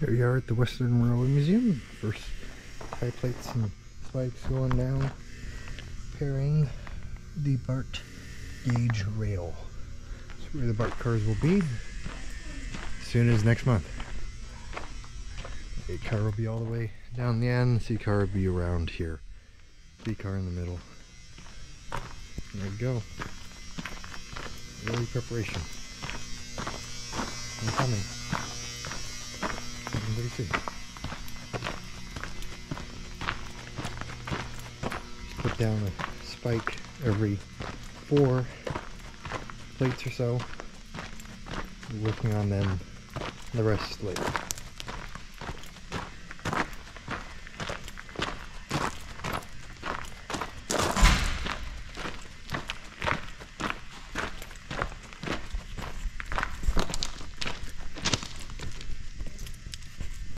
Here we are at the Western Railway Museum. First tie plates and spikes going down, pairing the BART gauge rail. That's where the BART cars will be as soon as next month. A car will be all the way down the end, C car will be around here. B car in the middle. There we go. Early preparation. I'm coming. Put down a spike every four plates or so. Working on them the rest later.